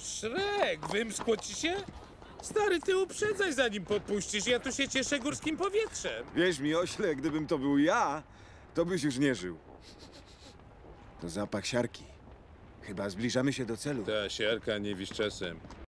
Szrek, wymskło ci się? Stary, ty uprzedzaj zanim popuścisz, ja tu się cieszę górskim powietrzem. Wierz mi, ośle, gdybym to był ja, to byś już nie żył. To zapach siarki. Chyba zbliżamy się do celu. Ta siarka nie wisz czasem.